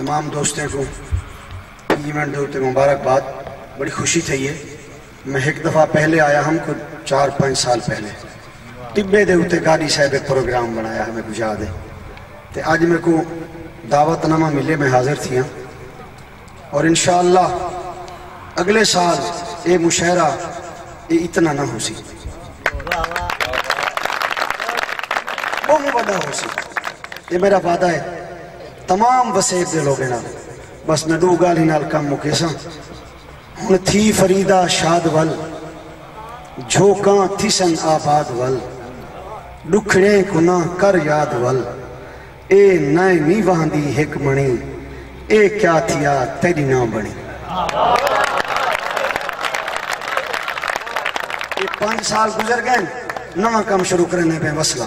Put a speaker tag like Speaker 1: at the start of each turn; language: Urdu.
Speaker 1: تمام دوستوں کو ایونٹ دے مبارکباد بڑی خوشی تھی ہے۔ میں ایک دفعہ پہلے آیا، ہم کو چار پانچ سال پہلے۔ ٹبے دے اتنے گاڑی صاحب ایک پروگرام بنایا ہمیں کچھ یاد ہے تو آج میرے کو دعوت نامہ ملے، میں حاضر تھی ہوں اور انشاءاللہ اگلے سال یہ مشاعرہ یہ اتنا نہ ہو سی۔ بہت بڑا ہو سی۔ یہ میرا وعدہ ہے۔ تمام وسیب دے لوگے نال بس میں دو گالی نال کم مکے سا۔ ہن تھی فریدہ شاد ول، جھوکاں تھی سن آباد ول۔ ڈکھڑے کنا کر یاد ول۔ اے نائے نی وہاندی ہک منی اے کیا تھیا تیری نہ بنی۔ یہ پانچ سال گزر گئے، نواں کام شروع کرنے پہ مسئلہ